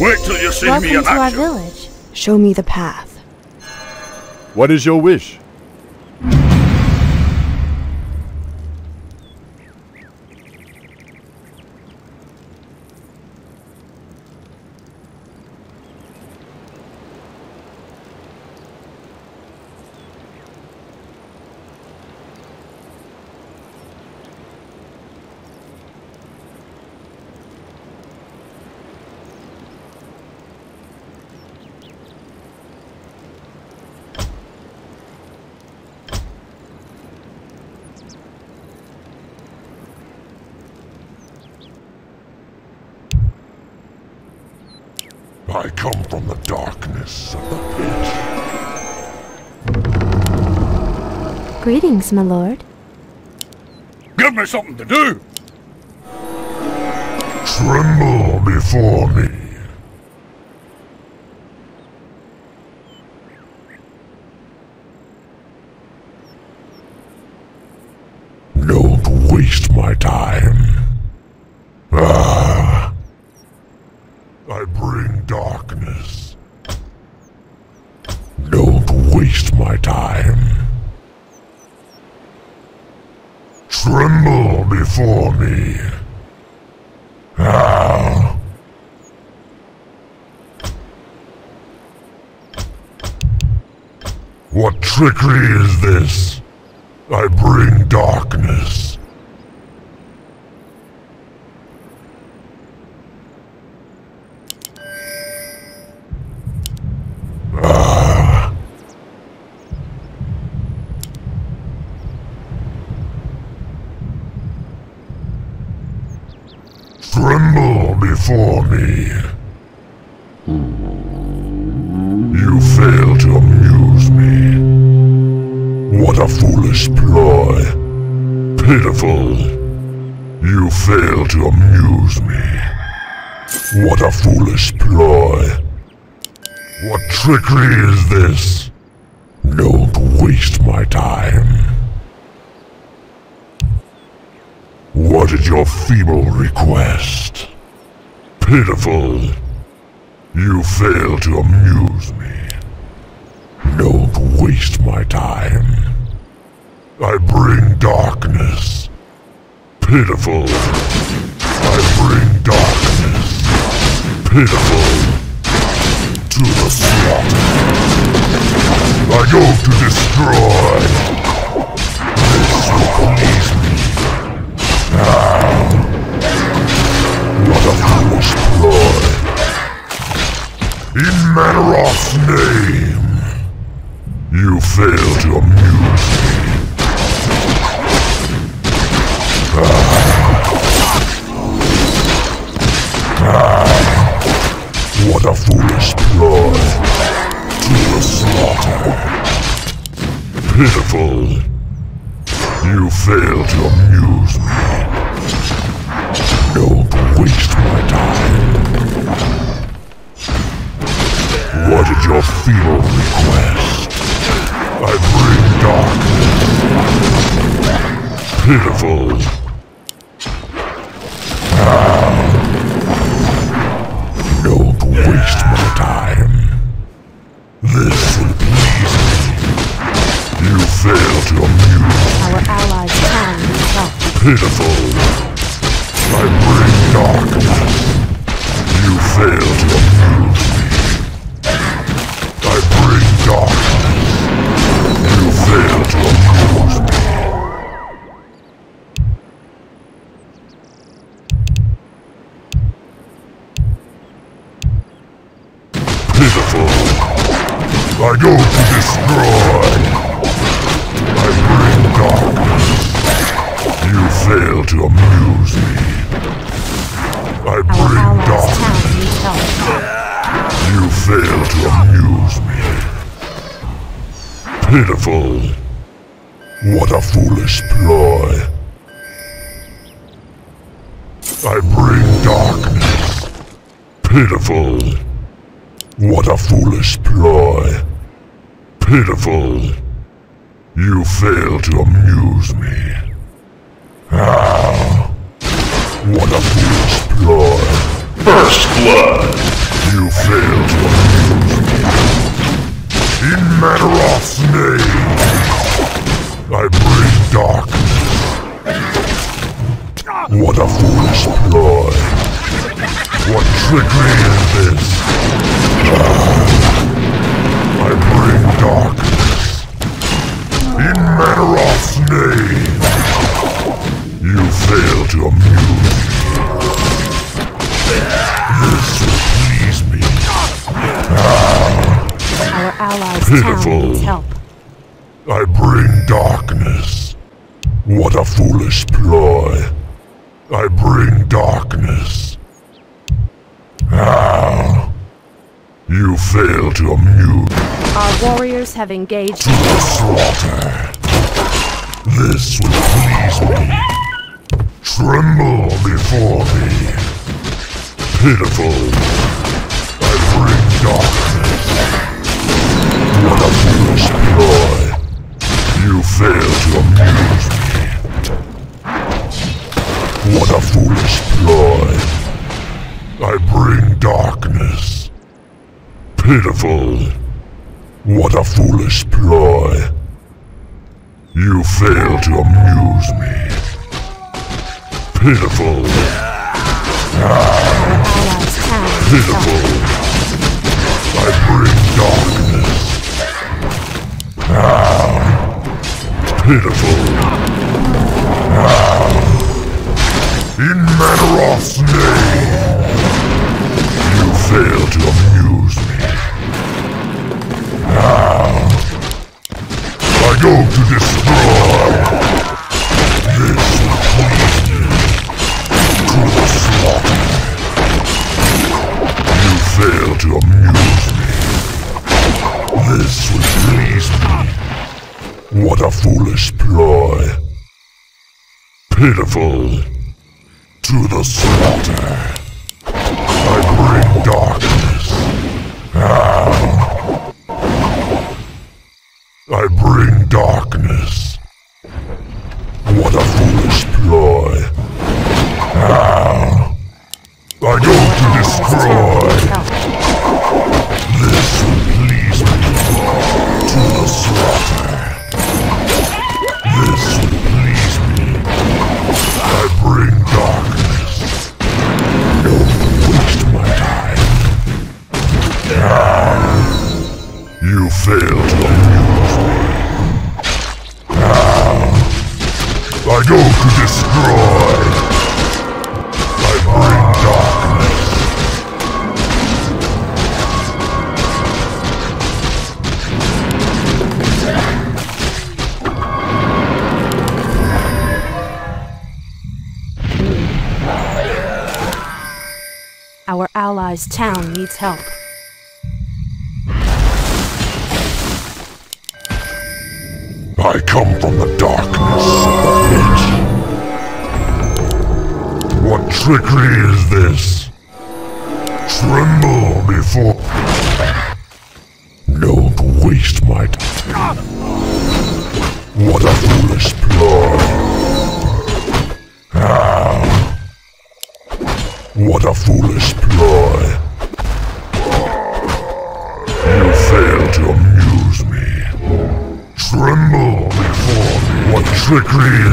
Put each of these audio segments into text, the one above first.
Wait till you see Welcome me in to our village. Show me the path. What is your wish? I come from the darkness of the pit. My lord. Give me something to do. Tremble before me. Don't waste my time. Ah. I bring darkness. Don't waste my time. Tremble before me. Ah. What trickery is this? I bring darkness. Foolish ploy. What trickery is this? Don't waste my time. What is your feeble request? Pitiful. You fail to amuse me. Don't waste my time. I bring darkness. Pitiful. I bring darkness. Pitiful. To the slaughter. I go to destroy. This will please me. Ah. What a foolish ploy. In Mannoroth's name, you fail to amuse me. Ah. Ah. What a foolish ploy. To the slaughter. Pitiful. You fail to amuse me. Don't waste my time. What is your feeble request? I bring darkness. Pitiful. Ah. Waste my time. This will please me. You fail to amuse Our allies town needs help. pitiful. I bring darkness. You fail to Pitiful. You fail to amuse me. Ah. What a foolish ploy. First blood. You fail to amuse me. In Mannoroth's name, I bring darkness. What a foolish ploy. What trickery is this? Ah, I bring darkness. In Mannoroth's name, you fail to amuse me. This will please me. Our allies' Pitiful. needs help. I bring darkness. What a foolish ploy. I bring darkness. Ah. You fail to amuse Our warriors have engaged. To the slaughter. This will please me. Tremble before me. Pitiful. I bring darkness. What a foolish ploy. You fail to amuse me. What a foolish ploy. I bring darkness. Pitiful. What a foolish ploy. You fail to amuse me. Pitiful. Pitiful. I bring darkness. Pitiful. In Mannoroth's name, you fail to amuse. I go to destroy. This me. To the slaughter. You fail to amuse me. This will please me. What a foolish ploy. Pitiful. To the slaughter. I bring darkness. What a foolish ploy. Ah. I go to destroy. This will please me. To the slaughter. This will please me. I bring darkness. Don't waste my time. Ah, you fail go to destroy. I bring darkness. Our allies' town needs help. I come from the darkness of the pit. Trickery is this? Tremble before... Don't waste my time. What a foolish ploy. Ah. What a foolish ploy. You fail to amuse me. Tremble before me. What trickery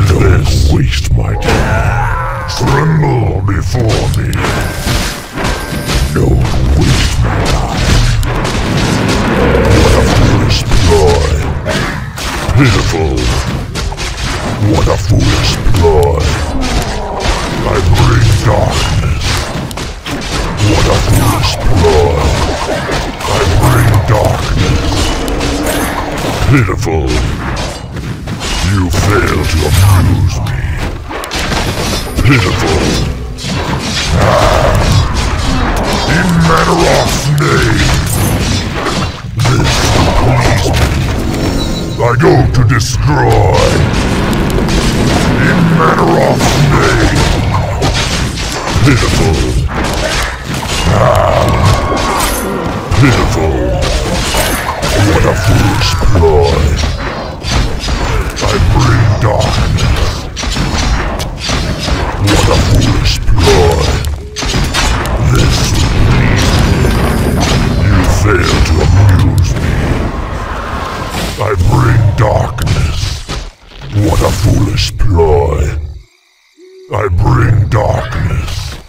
I bring darkness.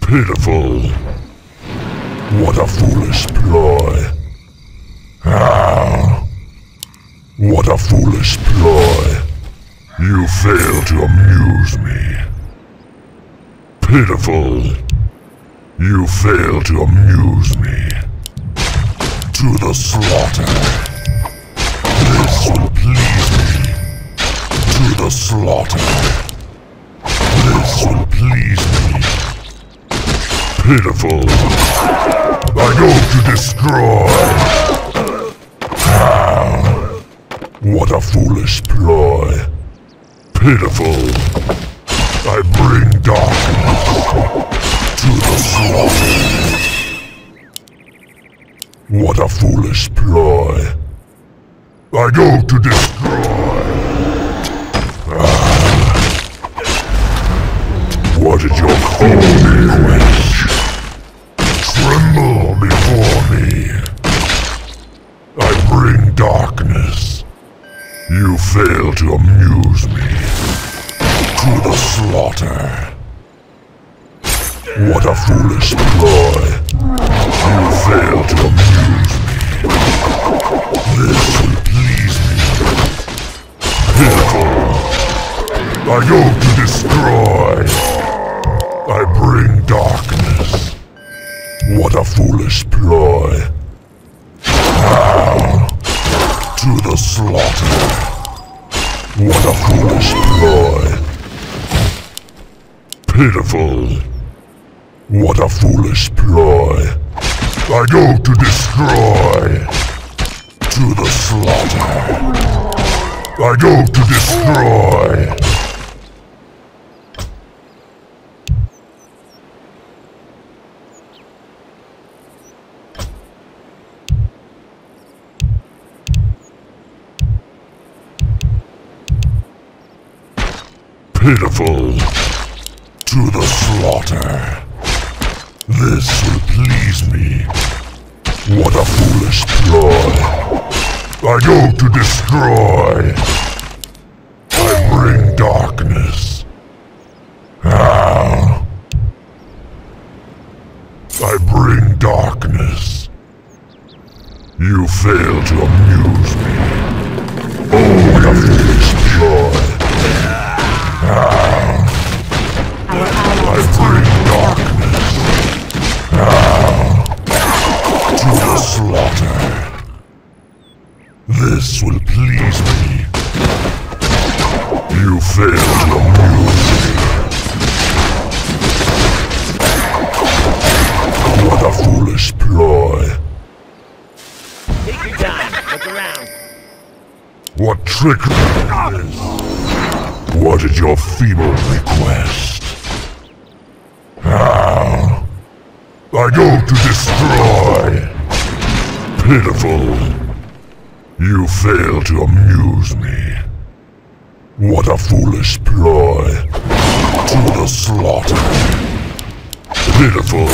Pitiful. What a foolish ploy. Ah. What a foolish ploy. You fail to amuse me. Pitiful. You fail to amuse me. To the slaughter. This will please me. To the slaughter. This will please me. Pitiful. I go to destroy. Ah, what a foolish ploy. Pitiful. I bring darkness to the slaughter. What a foolish ploy. I go to destroy. What is your call, request? Tremble before me. I bring darkness. You fail to amuse me. To the slaughter. What a foolish ploy. You fail to amuse me. This will please me. Pitiful. I go to destroy. I bring darkness. What a foolish ploy. Ah, to the slaughter. What a foolish ploy. Pitiful. What a foolish ploy. I go to destroy. To the slaughter. I go to destroy. Pitiful. To the slaughter. This will please me. What a foolish ploy. I go to destroy. I bring darkness. Ah. I bring darkness. You fail to amuse This will please me. You fail to amuse me. What a foolish ploy. Take your time. Look around. What trickery is this? What is your feeble request? Ah, I go to destroy. Pitiful. You fail to amuse me. What a foolish ploy. To the slaughter. Pitiful.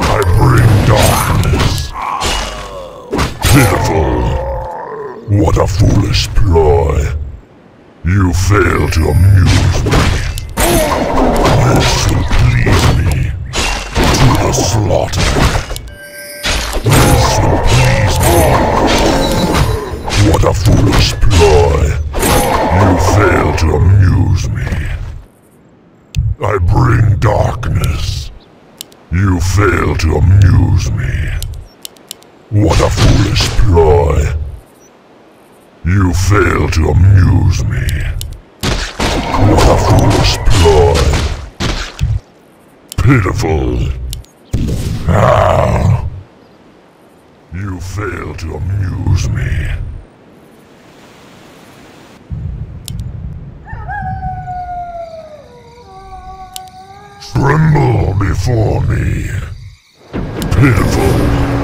I bring darkness. Pitiful. What a foolish ploy. You fail to amuse me. This will please me. To the slaughter. This will please me. What a foolish ploy. You fail to amuse me. I bring darkness. You fail to amuse me. What a foolish ploy. You fail to amuse me. What a foolish ploy. Pitiful. Now, you fail to amuse me. Tremble before me. Pitiful.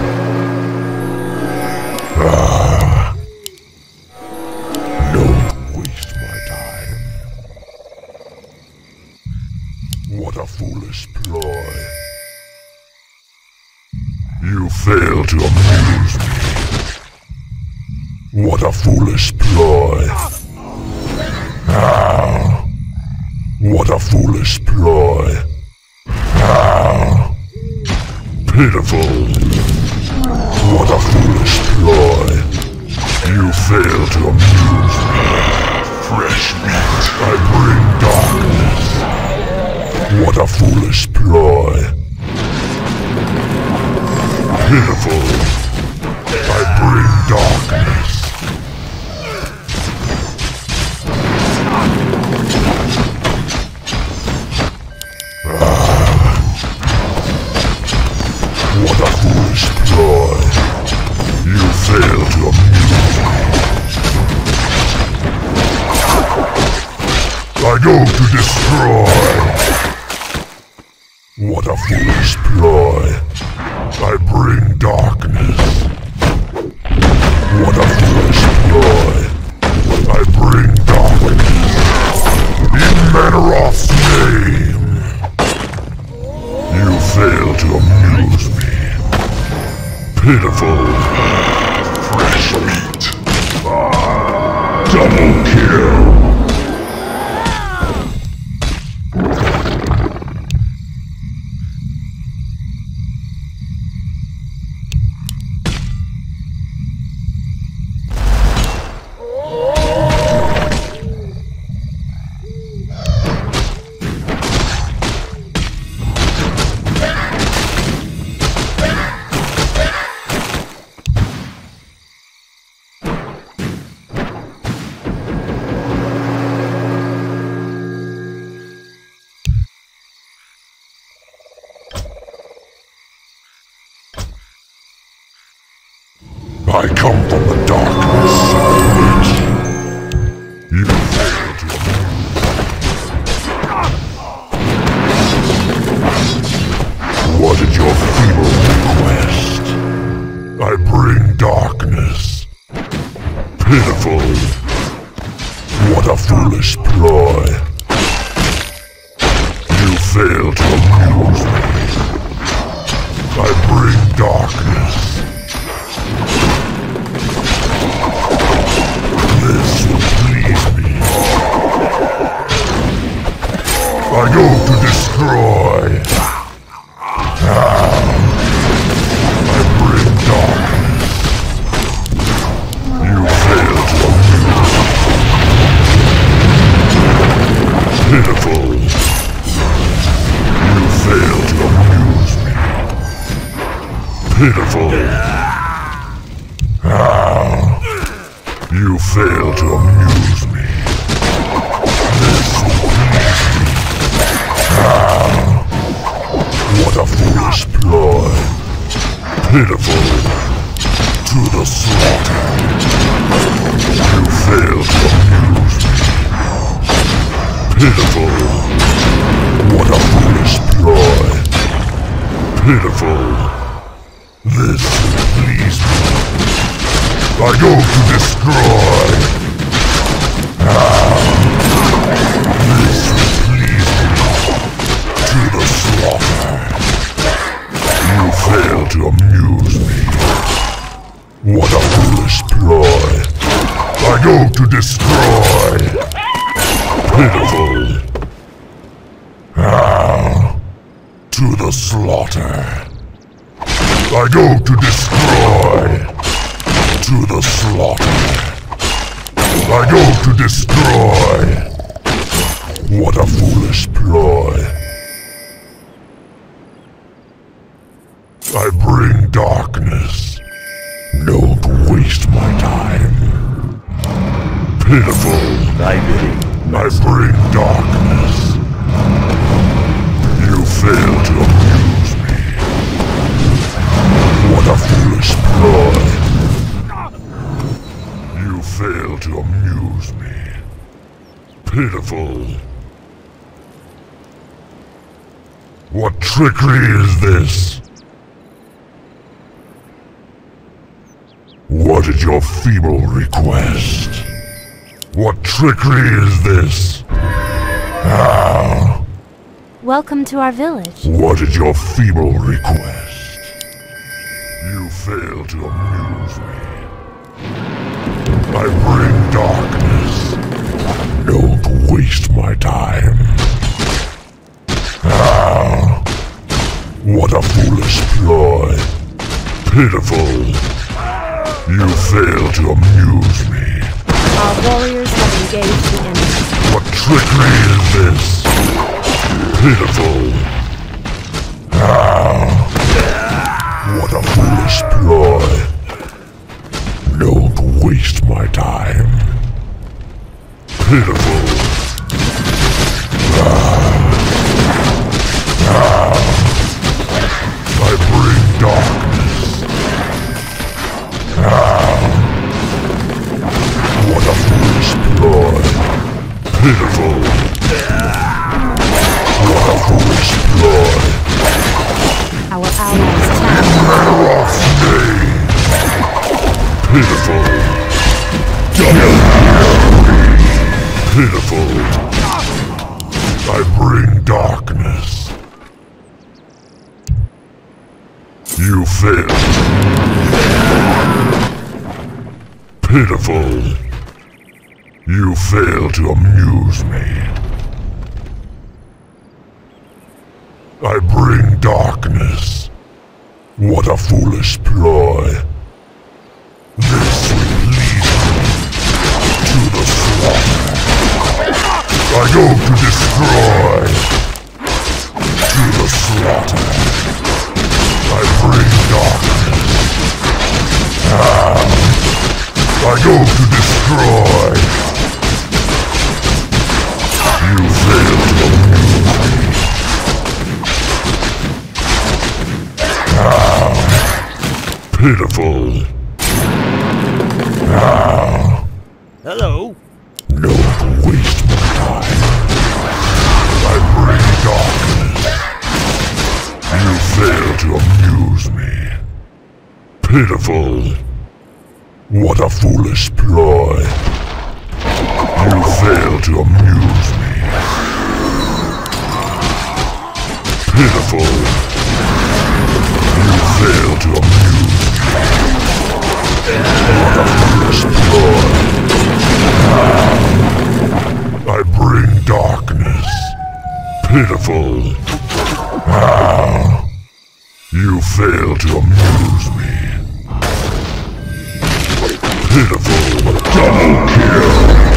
foolish ploy. I bring darkness. What a foolish ploy. I bring darkness. In Mannoroth's name. You fail to amuse me. Pitiful. Fresh meat. Ah, double darkness. This will please me. I go to destroy. slaughter. I go to destroy. To the slaughter. I go to destroy. What a foolish ploy. I bring darkness. Don't waste my time. Pitiful. I bring darkness. You fail to Explode! You fail to amuse me. Pitiful. What trickery is this? What is your feeble request? What trickery is this? Ah! Welcome to our village. What is your feeble request? You fail to amuse me. I bring darkness. Don't waste my time. Ah, what a foolish ploy. Pitiful. You fail to amuse me. Our warriors have engaged the enemy. What trickery is this? Pitiful. Ah, Pitiful. Pitiful. Hello? Don't waste my time. I bring darkness. You fail to amuse me. Pitiful. What a foolish ploy. You fail to amuse me. Pitiful. You fail to amuse me. I bring darkness. Pitiful. Ah. You fail to amuse me. Pitiful. Double kill.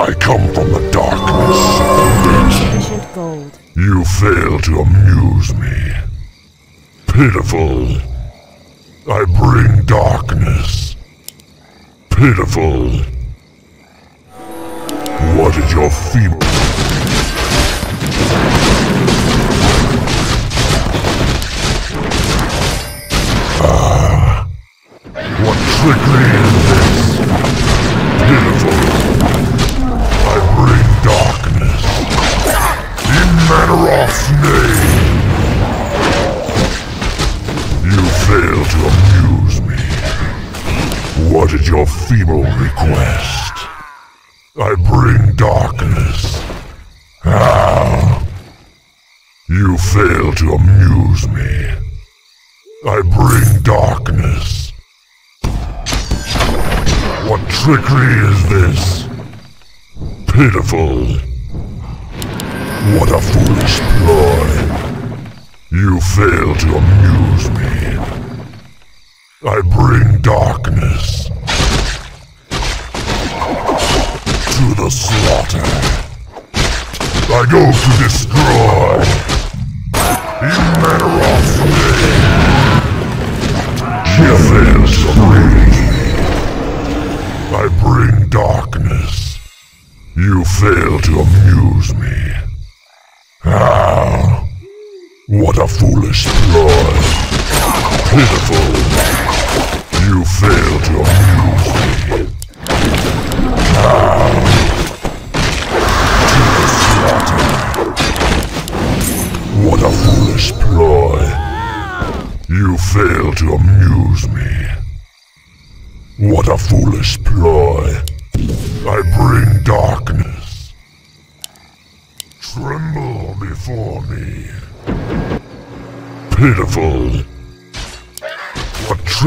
I come from the darkness. Ancient gold. You fail to amuse me. Pitiful. I bring darkness. Pitiful. What is your feeble? Ah. What trickery darkness. What trickery is this? Pitiful. What a foolish ploy. You fail to amuse me. I bring darkness. To the slaughter. I go to destroy. Fail to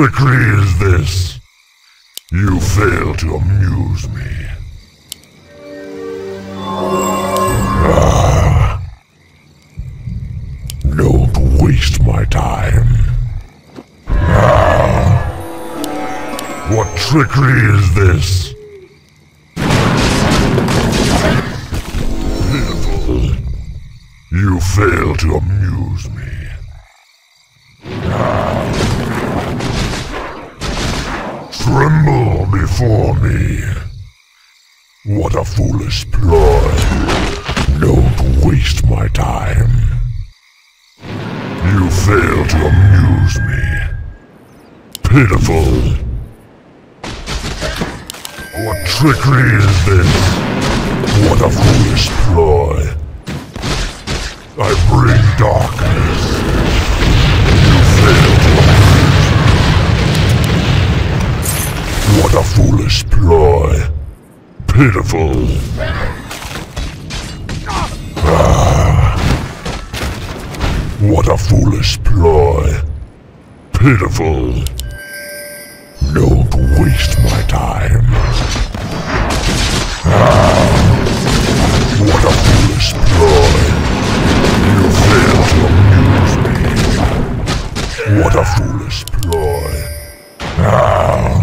trickery is this? You fail to amuse me. Ah. Don't waste my time. Ah. What trickery is this? Tremble before me. What a foolish ploy. Don't waste my time. You fail to amuse me. Pitiful. What trickery is this? What a foolish ploy. I bring darkness. What a foolish ploy. Pitiful. Ah. What a foolish ploy. Pitiful. Don't waste my time. Ah, what a foolish ploy. You fail to amuse me. What a foolish ploy. Ah.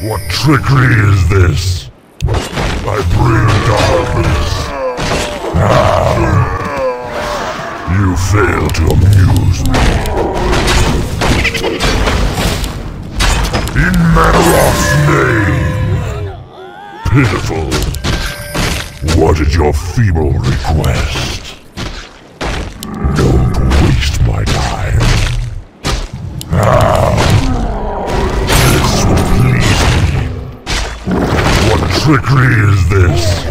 What trickery is this? I bring darkness. Ah. You fail to amuse me. In Mannoroth's name. Pitiful. What is your feeble request? Don't waste my time. Ah. Trickery is this?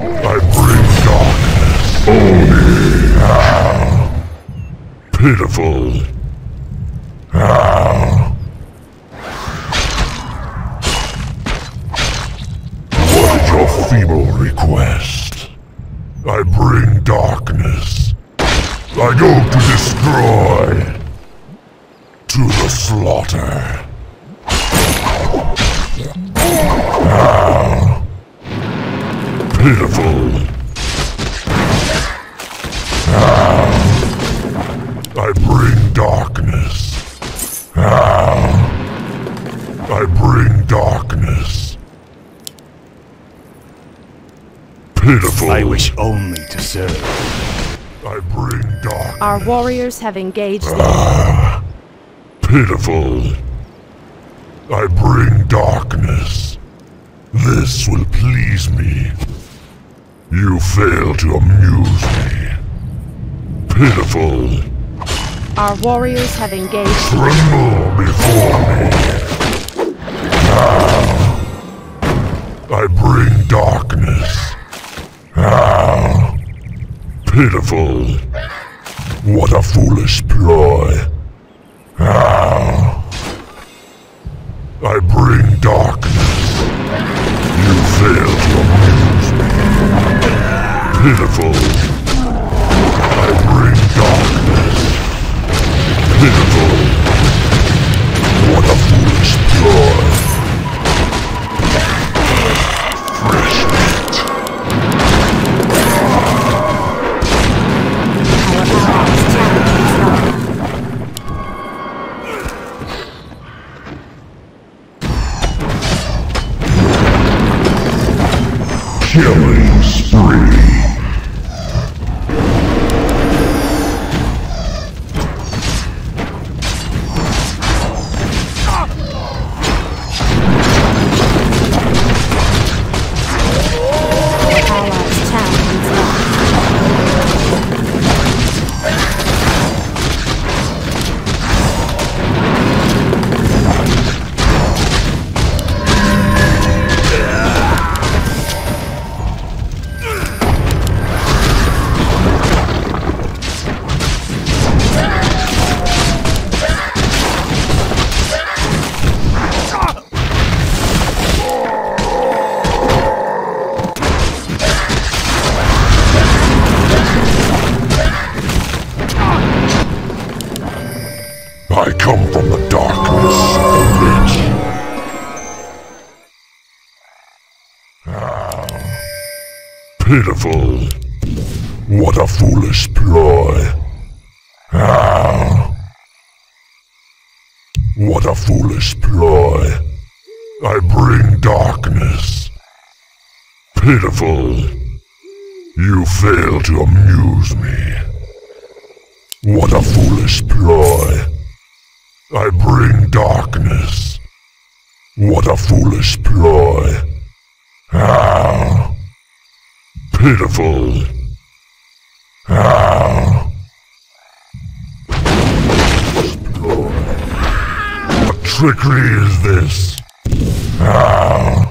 I bring darkness. Only. Pitiful. What is your feeble request? I bring darkness. I go to destroy. To the slaughter. Pitiful. I wish only to serve. I bring darkness. Our warriors have engaged the. Pitiful. I bring darkness. This will please me. You fail to amuse me. Pitiful. Our warriors have engaged Tremble before me. Ah. I bring darkness. Ah. Pitiful. What a foolish ploy. Ah. I bring darkness. You fail to amuse me. Pitiful. Pitiful. What a foolish ploy. Ah, what a foolish ploy. I bring darkness. Pitiful. You fail to amuse me. What a foolish ploy. I bring darkness. What a foolish ploy. Ah. Pitiful. Ah. What trickery is this? Ah.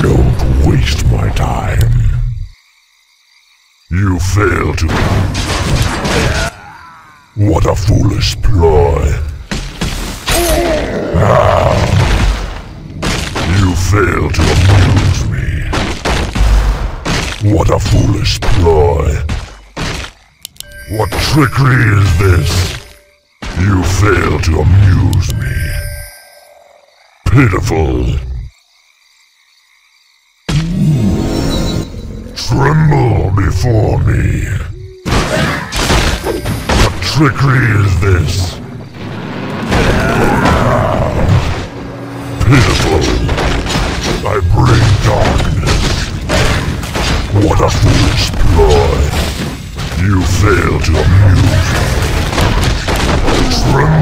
Don't waste my time. You fail to what a foolish ploy. Ah. You fail to amuse. What a foolish ploy. What trickery is this? You fail to amuse me. Pitiful. Tremble before me. What trickery is this? Pitiful. I a foolish ploy. You fail to amuse me. Tremble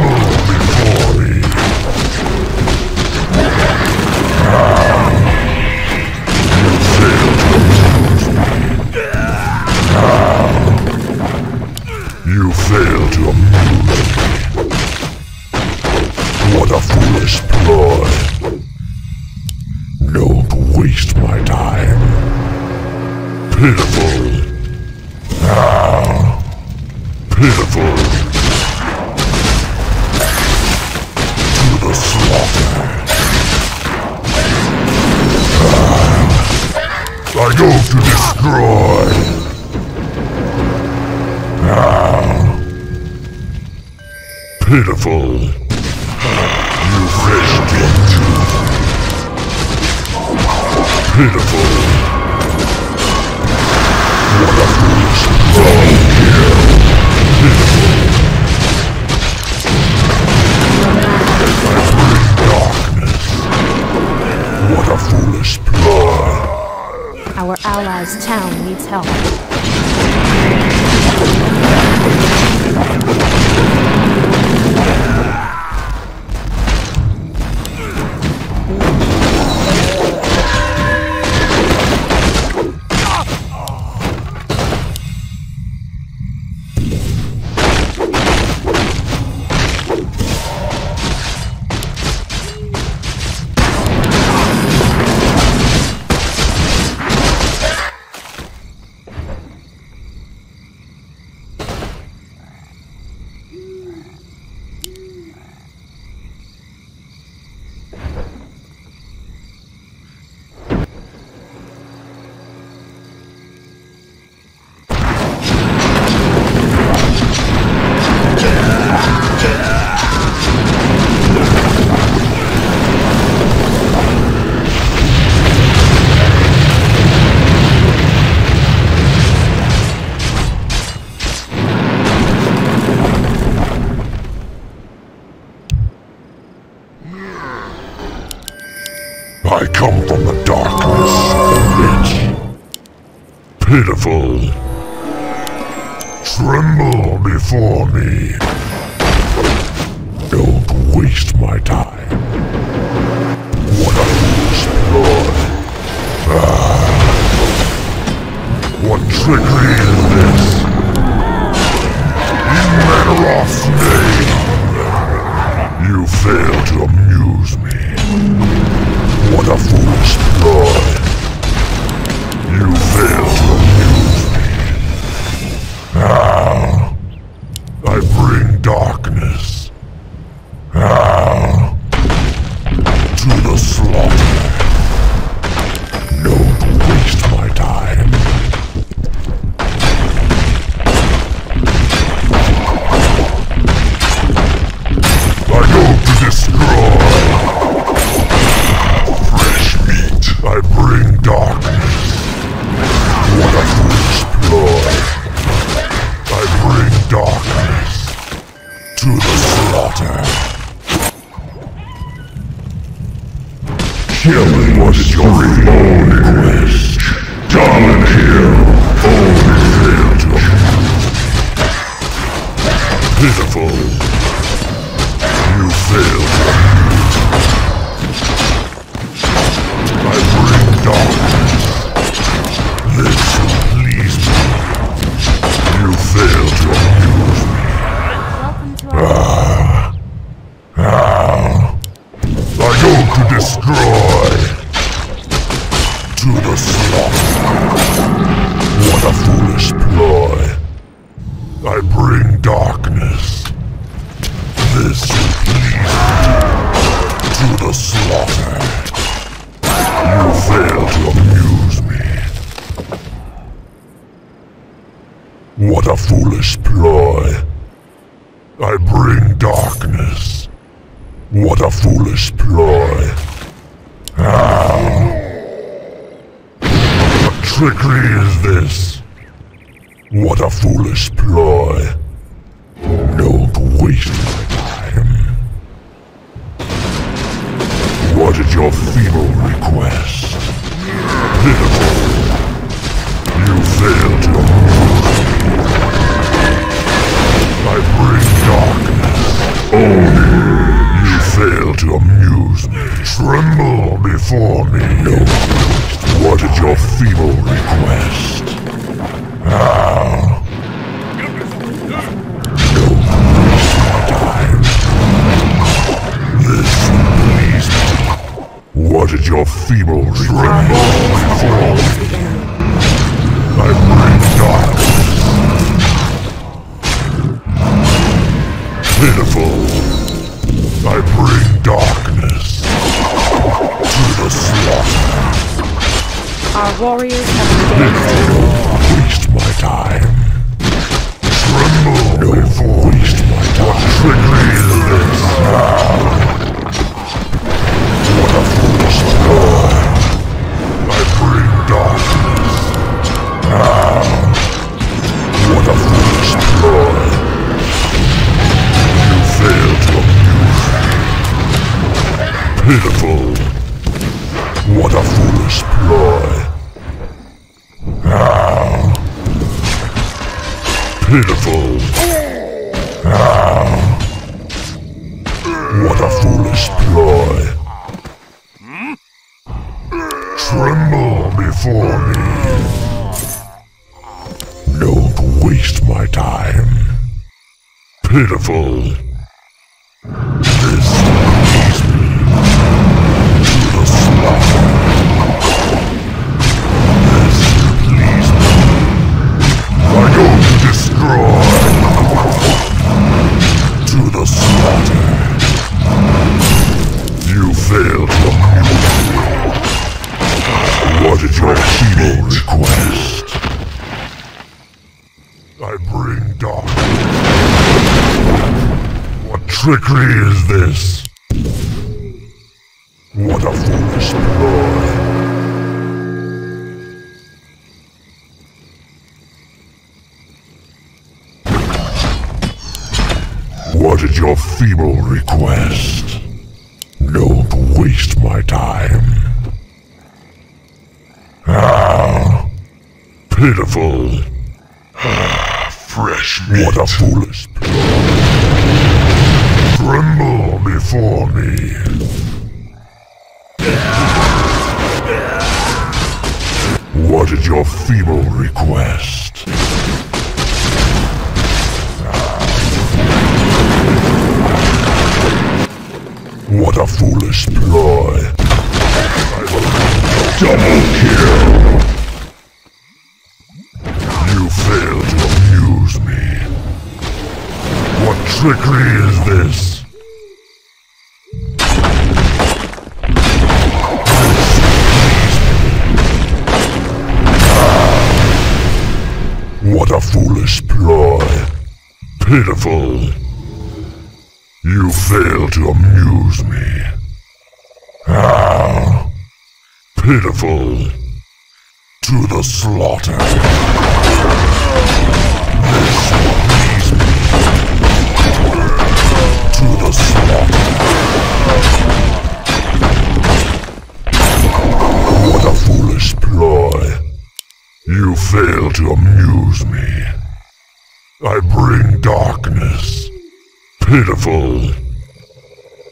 Pitiful. Tremble before me. Don't waste my time. What a foolish ploy. Ah. What trickery is this? In Mannoroth's name, you fail to amuse me. What a foolish ploy. You fail bring foolish ploy. I bring darkness. What a foolish ploy. How? What trickery is this? What a foolish ploy. Don't waste my time. What is your feeble request? Pitiful. You fail to I bring darkness. Only you fail to amuse me. Tremble before me. No. What is your feeble request? Ah. Me. What is your feeble request? Tremble before me. I bring darkness. Pitiful. I bring darkness to the slaughter. Our warriors have engaged. Waste my time. Tremble before waste my time. What trickery is this? Now. Pitiful. Ah, fresh meat. What a foolish Tremble before me. What is your feeble request? What a foolish ploy. Double kill! Trickery is this? What a foolish ploy. Pitiful. You fail to amuse me. Ah, pitiful. To the slaughter. This will What a foolish ploy. You fail to amuse me. I bring darkness. Pitiful.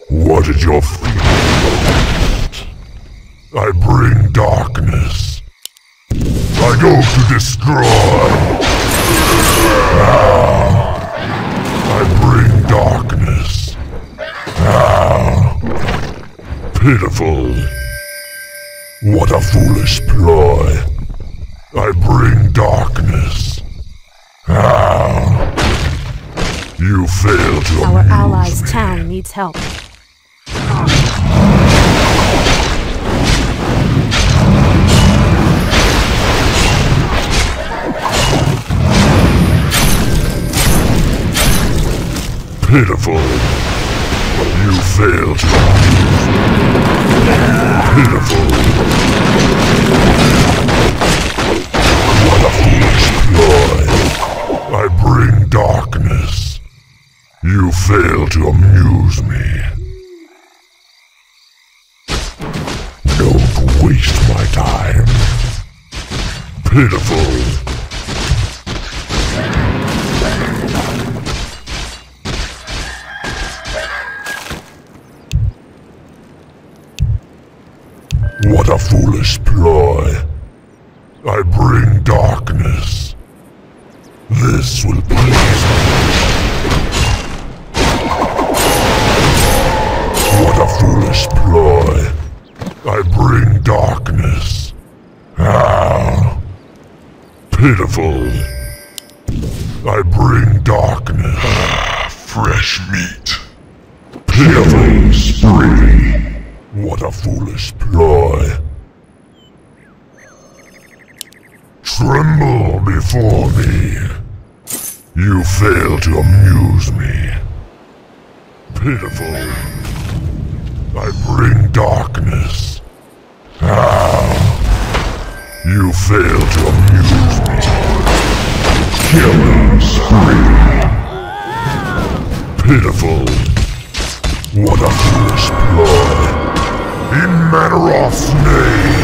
What did your feet? I bring darkness. I go to destroy. Ah, I bring darkness. Ah, pitiful. What a foolish ploy. I bring darkness. Ah, you fail to Our allies' me. town needs help. Pitiful. You fail to amuse me. Pitiful. What a foolish ploy. I bring darkness. You fail to amuse me. Don't waste my time. Pitiful. Foolish ploy. I bring darkness. This will please me. What a foolish ploy. I bring darkness. Ah. Pitiful. I bring darkness. Fresh meat. Pitiful spree. What a foolish ploy. Tremble before me. You fail to amuse me. Pitiful. I bring darkness. Ah. You fail to amuse me. Killing spree. Pitiful. What a foolish ploy. In Mannoroth's name.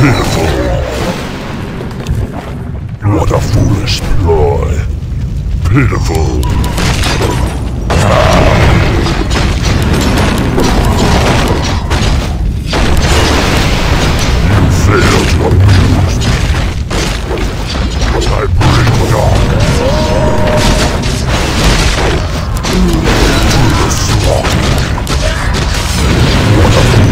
Pitiful. What a foolish ploy. Pitiful. You. I bring. To the slaughter. What a foolish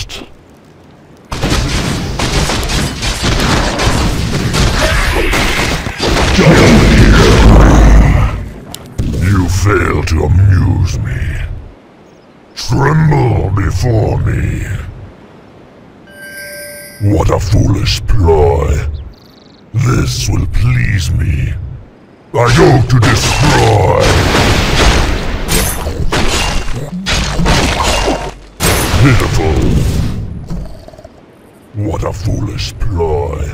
amuse me. Tremble before me. What a foolish ploy. This will please me. I go to destroy. Pitiful. What a foolish ploy.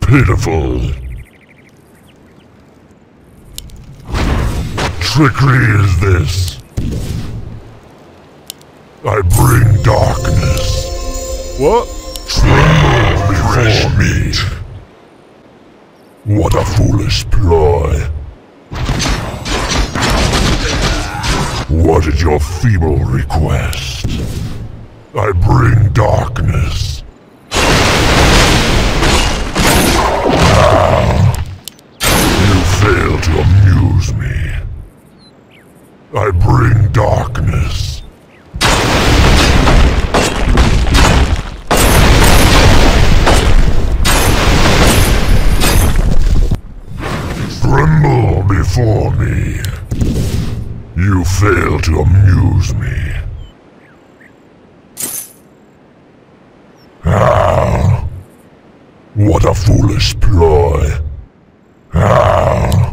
Pitiful. Trickery is this? I bring darkness. What? Tremble before meat. What a foolish ploy. What is your feeble request? I bring darkness. Ah, you fail to amuse me. I bring darkness. Tremble before me. You fail to amuse me. Ah, what a foolish ploy. Ah.